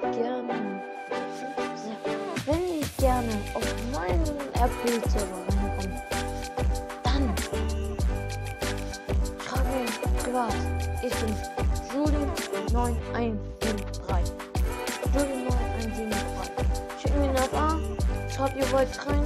gerne, wenn ihr gerne auf meinen RP-Server reinkommt, dann schreibt mir privat. Ich bin Juli9173. Juli9173. Schickt mir eine FA, schreibt ihr wollt rein.